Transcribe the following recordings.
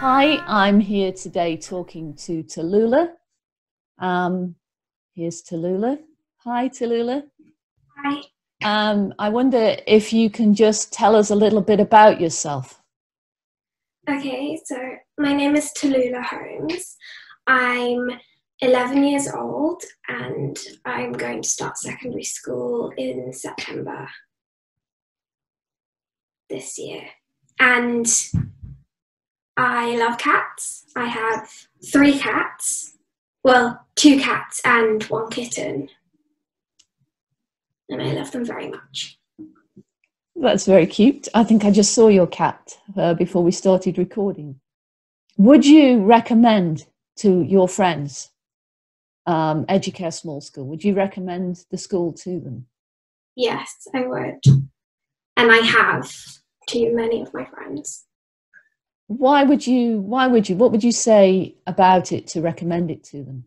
Hi, I'm here today talking to Tallulah. Um, here's Tallulah. Hi, Tallulah. Hi. Um, I wonder if you can just tell us a little bit about yourself. Okay, so my name is Tallulah Holmes. I'm 11 years old and I'm going to start secondary school in September this year. And I love cats. I have three cats. Well, two cats and one kitten. And I love them very much. That's very cute. I think I just saw your cat uh, before we started recording. Would you recommend to your friends um, Educare Small School? Would you recommend the school to them? Yes, I would. And I have to many of my friends. Why would you? Why would you? What would you say about it to recommend it to them?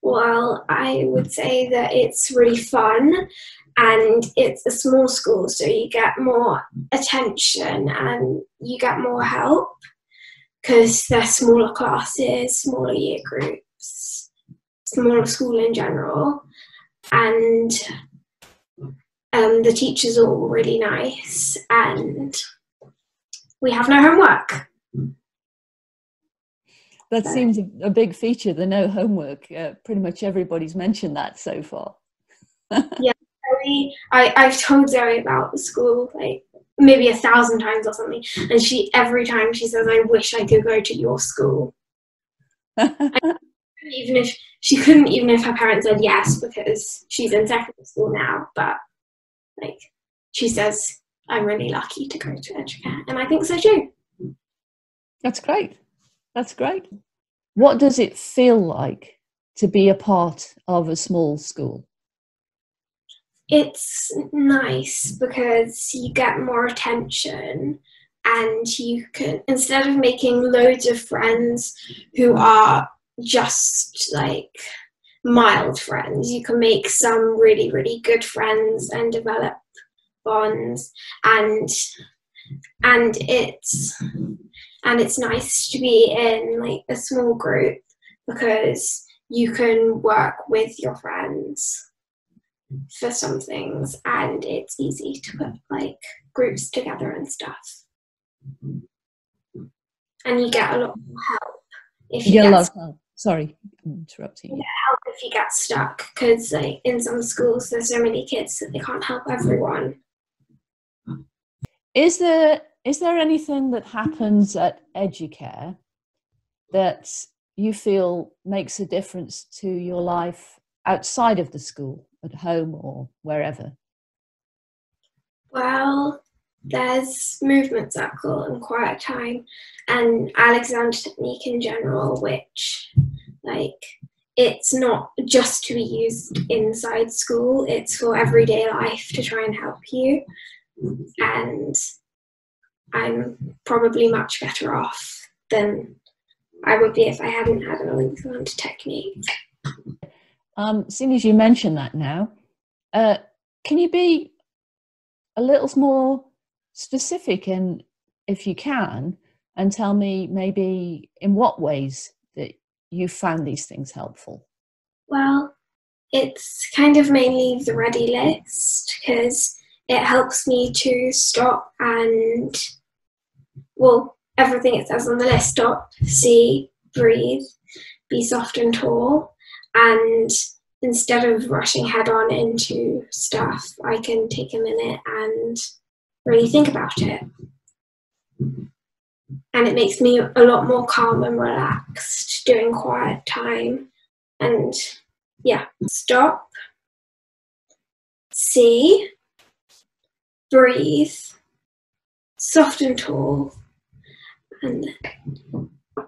Well, I would say that it's really fun and it's a small school, so you get more attention and you get more help because they're smaller classes, smaller year groups, smaller school in general, and um, the teachers are all really nice, and we have no homework. That seems a big feature, the no homework. Uh, pretty much everybody's mentioned that so far. yeah, Zoe, I, I've told Zoe about the school like maybe a thousand times or something, and she every time she says, "I wish I could go to your school." even if she couldn't, even if her parents said yes, because she's in secondary school now. But like she says, I'm really lucky to go to Educare, and I think so too. That's great. That's great. What does it feel like to be a part of a small school? It's nice because you get more attention and you can, instead of making loads of friends who are just like mild friends, you can make some really, really good friends and develop bonds. And and it's and it's nice to be in like a small group because you can work with your friends for some things and it's easy to put like groups together and stuff. And you get a lot more help if you, you get a lot of help. Sorry interrupting you help if you get stuck because like in some schools there's so many kids that they can't help everyone is there is there anything that happens at Educare that you feel makes a difference to your life outside of the school, at home or wherever? Well, there's movement circle and quiet time and Alexander technique in general, which like it's not just to be used inside school, it's for everyday life to try and help you. And I'm probably much better off than I would be if I hadn't had an Alexander technique. Um, seeing as you mention that now, uh, can you be a little more specific and if you can, and tell me maybe in what ways you found these things helpful? Well, it's kind of mainly the ready list because it helps me to stop and well, everything it says on the list stop, see, breathe, be soft and tall. And instead of rushing head on into stuff, I can take a minute and really think about it. And it makes me a lot more calm and relaxed during quiet time. And yeah, stop, see, breathe, soft and tall, and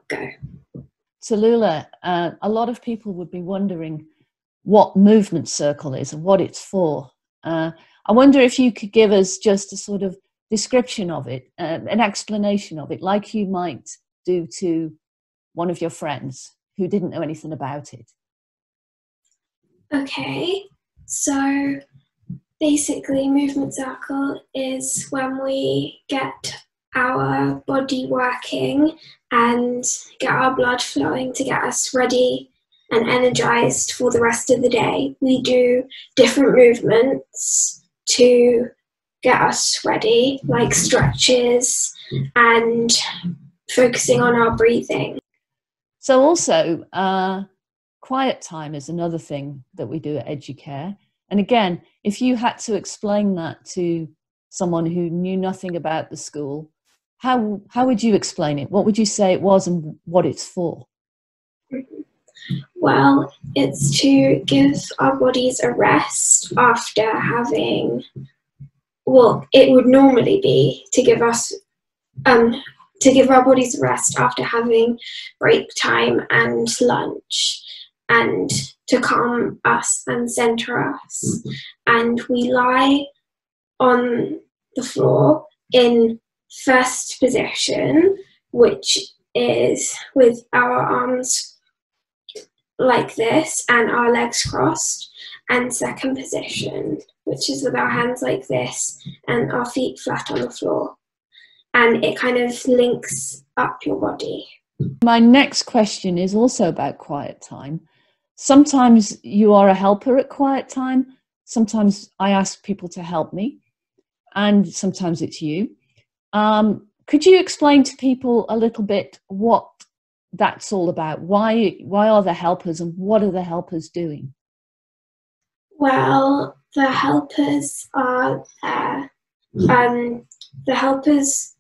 go. Tallulah, uh, a lot of people would be wondering what movement circle is and what it's for. Uh, I wonder if you could give us just a sort of description of it, uh, an explanation of it, like you might do to one of your friends who didn't know anything about it. Okay, so basically, movement circle is when we get our body working and get our blood flowing to get us ready and energized for the rest of the day. We do different movements to get us ready, like stretches and focusing on our breathing. So, also, uh, quiet time is another thing that we do at Educare. And again, if you had to explain that to someone who knew nothing about the school, how how would you explain it? What would you say it was and what it's for? Well, it's to give our bodies a rest after having. Well, it would normally be to give us um, to give our bodies rest after having break time and lunch and to calm us and center us. And we lie on the floor in first position, which is with our arms like this and our legs crossed, and second position, which is with our hands like this and our feet flat on the floor. And it kind of links up your body. My next question is also about quiet time. Sometimes you are a helper at quiet time. Sometimes i ask people to help me and sometimes it's you. Um, could you explain to people a little bit what that's all about? Why why are the helpers and what are the helpers doing well the helpers are there um, the helpers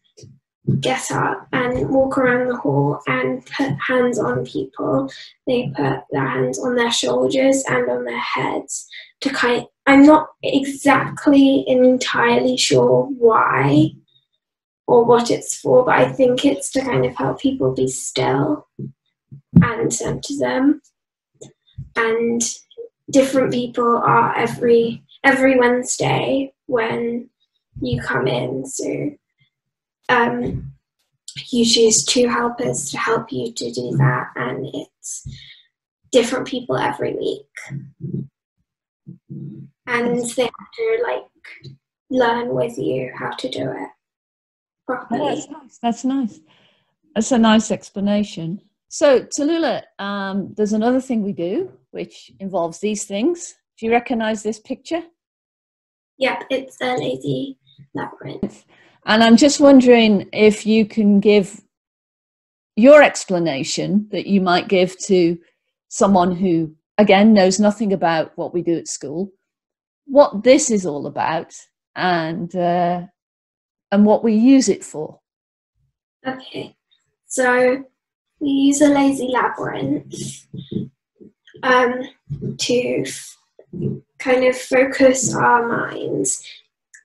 get up and walk around the hall and put hands on people. They put their hands on their shoulders and on their heads to kind. I'm not exactly entirely sure why or what it's for, but I think it's to kind of help people be still and center them. And different people are every every Wednesday when you come in. So um, you choose two helpers to help you to do that, and it's different people every week. And they have to like learn with you how to do it properly. Oh, that's nice. That's nice. That's a nice explanation. So, Tallulah, um, there's another thing we do which involves these things. Do you recognize this picture? Yep, it's a lazy labyrinth. And I'm just wondering if you can give your explanation that you might give to someone who, again, knows nothing about what we do at school, what this is all about, and uh, and what we use it for. Okay, so we use a lazy labyrinth um, to f- kind of focus our minds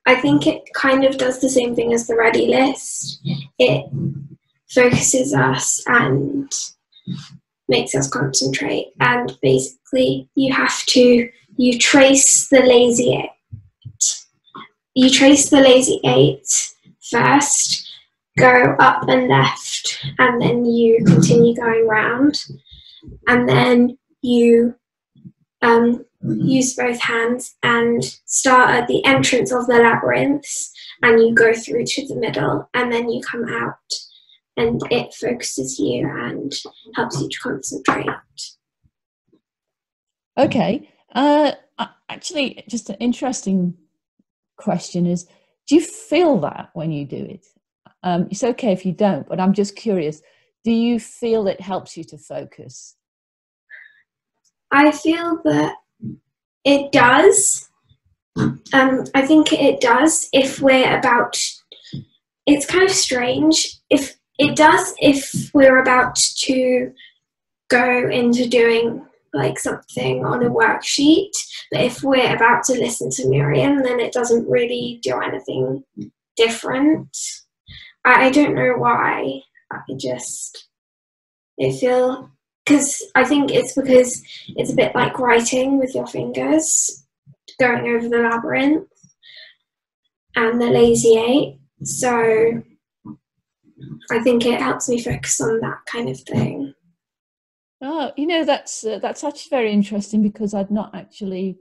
I think it kind of does the same thing as the ready list. It focuses us and makes us concentrate. And basically, you have to you trace the lazy eight. You trace the lazy eight first, go up and left, and then you continue going round, and then you um, use both hands and start at the entrance of the labyrinths, and you go through to the middle and then you come out and it focuses you and helps you to concentrate. Okay. Uh, actually, just an interesting question is do you feel that when you do it? Um, it's okay if you don't, but I'm just curious. Do you feel it helps you to focus? I feel that it does. Um, I think it does if we're about. It's kind of strange. If it does, if we're about to go into doing like something on a worksheet, but if we're about to listen to Miriam, then it doesn't really do anything different. I, I don't know why. I just it feel because I think it's because it's a bit like writing with your fingers, going over the labyrinth and the lazy eight. So I think it helps me focus on that kind of thing. Oh, you know that's uh, that's actually very interesting because I'd not actually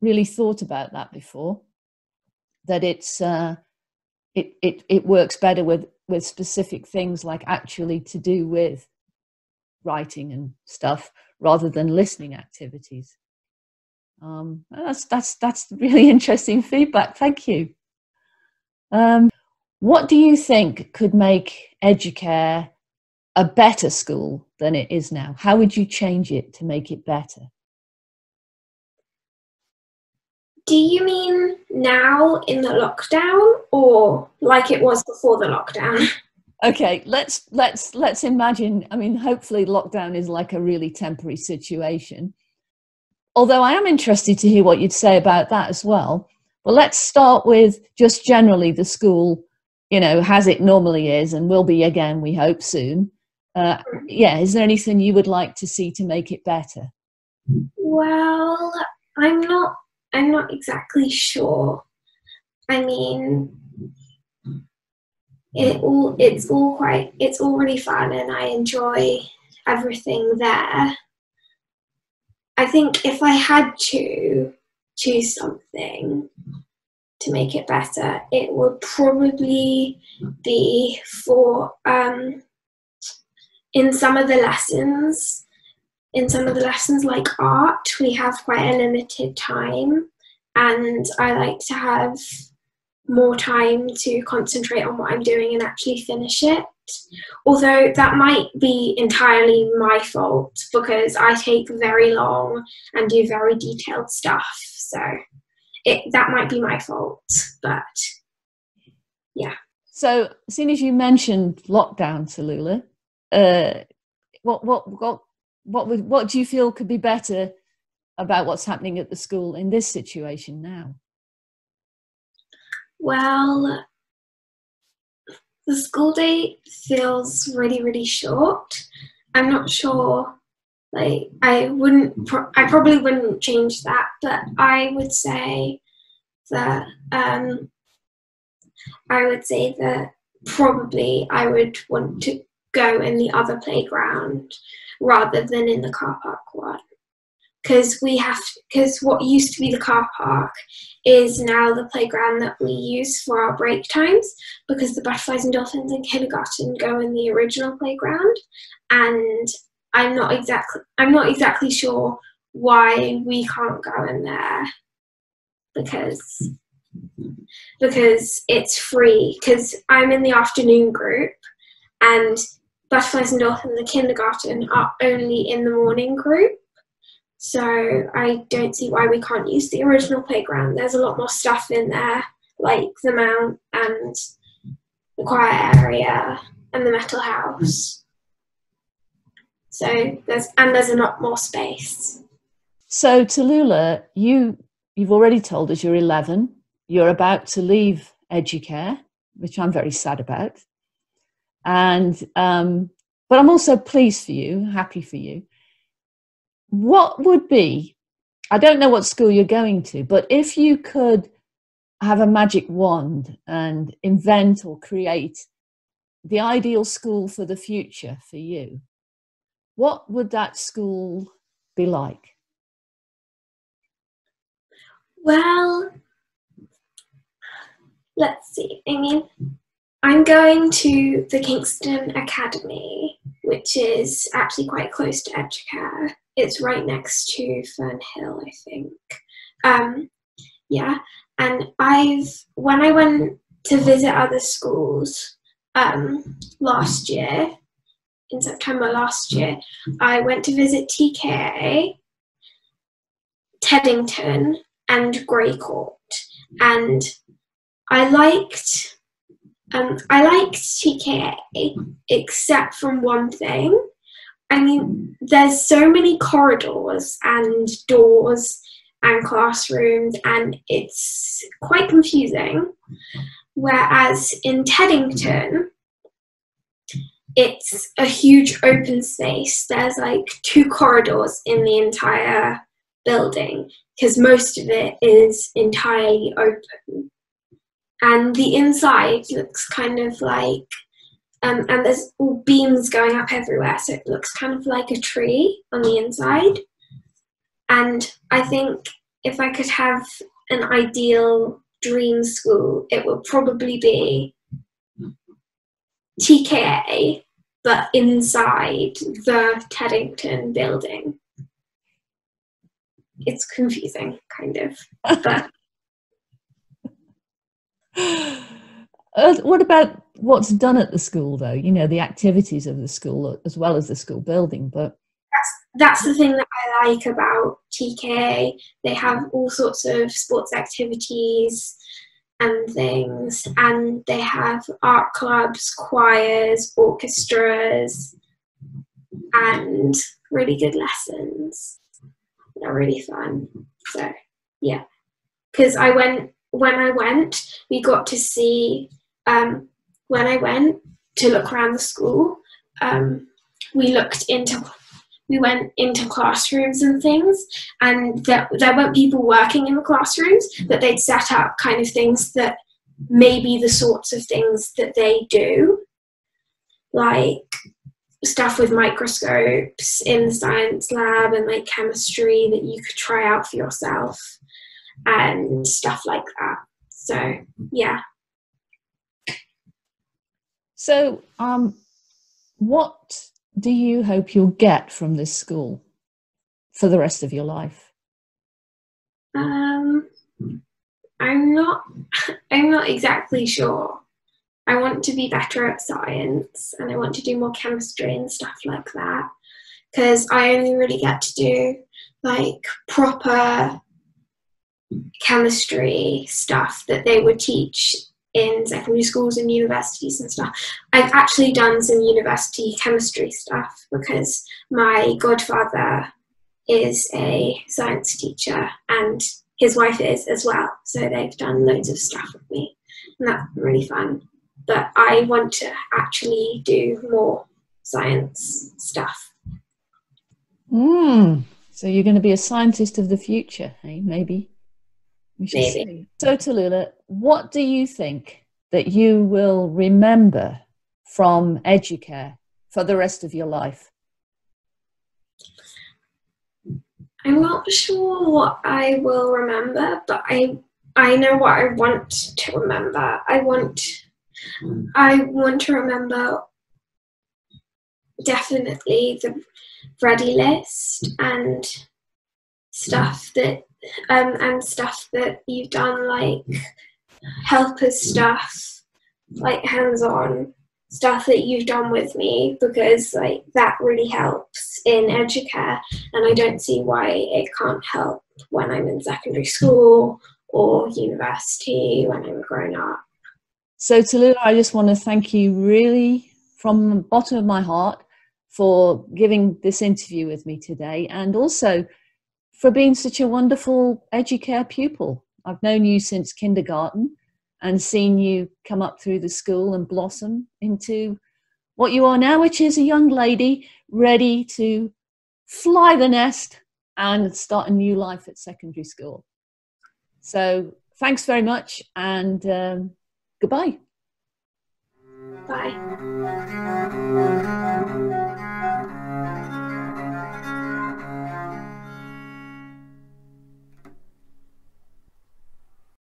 really thought about that before. That it's uh, it, it, it works better with, with specific things like actually to do with writing and stuff rather than listening activities. Um, that's, that's, that's really interesting feedback. Thank you. Um, what do you think could make Educare a better school than it is now? How would you change it to make it better? Do you mean now in the lockdown or like it was before the lockdown? Okay, let's let's let's imagine. I mean, hopefully, lockdown is like a really temporary situation. Although I am interested to hear what you'd say about that as well. But let's start with just generally the school, you know, as it normally is and will be again, we hope soon. Uh, yeah, is there anything you would like to see to make it better? Well, I'm not I'm not exactly sure. I mean, it all it's all quite it's all really fun, and I enjoy everything there. I think if I had to choose something to make it better, it would probably be for um, in some of the lessons in some of the lessons like art, we have quite a limited time, and I like to have more time to concentrate on what I'm doing and actually finish it. Although that might be entirely my fault because I take very long and do very detailed stuff. So it that might be my fault, but yeah. So, as soon as you mentioned lockdown, Tallulah, uh, what what what what would, what do you feel could be better about what's happening at the school in this situation now? Well, the school day feels really, really short. I'm not sure. Like, I wouldn't, I probably wouldn't change that, but I would say that, um, I would say that probably I would want to go in the other playground rather than in the car park one. Because we have because what used to be the car park is now the playground that we use for our break times because the butterflies and dolphins in kindergarten go in the original playground. And i'm not exactly i'm not exactly sure why we can't go in there because because it's free. Because i'm in the afternoon group and Butterflies and Dolphins in the kindergarten are only in the morning group. So I don't see why we can't use the original playground. There's a lot more stuff in there, like the mount and the quiet area and the metal house. So there's and there's a lot more space. So Tallulah, you you've already told us you're 11. You're about to leave Educare, which I'm very sad about and um, but I'm also pleased for you, happy for you. What would be? I don't know what school you're going to, but if you could have a magic wand and invent or create the ideal school for the future for you, what would that school be like? Well, let's see. I mean, I'm going to the Kingston Academy, which is actually quite close to Educare. It's right next to Fernhill, I think. Um, yeah, and I've when I went to visit other schools um, last year, in September last year, I went to visit TKA, Teddington, and Greycourt, and I liked um, I like TKA except from one thing. I mean, there's so many corridors and doors and classrooms, and it's quite confusing. Whereas in Teddington, it's a huge open space. There's like two corridors in the entire building because most of it is entirely open and the inside looks kind of like um, and there's all beams going up everywhere so it looks kind of like a tree on the inside and i think if i could have an ideal dream school, it would probably be TKA, but inside the Teddington building. It's confusing, kind of. But uh, what about what's done at the school, though? You know, the activities of the school as well as the school building. But that's that's the thing that I like about TKA. They have all sorts of sports activities and things, and they have art clubs, choirs, orchestras, and really good lessons. They're really fun. So, yeah. Because I went, when I went, we got to see, um, when I went to look around the school, um, we looked into we went into classrooms and things, and there, there weren't people working in the classrooms, but they'd set up kind of things that maybe the sorts of things that they do, like stuff with microscopes in the science lab and like chemistry that you could try out for yourself and stuff like that. So, yeah. So, um, what do you hope you'll get from this school for the rest of your life? Um, I'm not. I'm not exactly sure. I want to be better at science, and I want to do more chemistry and stuff like that. Because I only really get to do like proper chemistry stuff that they would teach in secondary schools and universities and stuff. I've actually done some university chemistry stuff because my godfather is a science teacher and his wife is as well. So they've done loads of stuff with me and that's really fun. But I want to actually do more science stuff. Mm. So you're going to be a scientist of the future, hey? Maybe. Maybe. So, Tallulah, tota what do you think that you will remember from Educare for the rest of your life? I'm not sure what I will remember, but I I know what I want to remember. I want I want to remember definitely the ready list and stuff that um, and stuff that you've done like helpers stuff like hands-on stuff that you've done with me because like that really helps in educare and i don't see why it can't help when i'm in secondary school or university when i'm grown up. So tallulah i just want to thank you really from the bottom of my heart for giving this interview with me today and also for being such a wonderful educare pupil. I've known you since kindergarten and seen you come up through the school and blossom into what you are now, which is a young lady ready to fly the nest and start a new life at secondary school. So thanks very much and um, goodbye. Bye.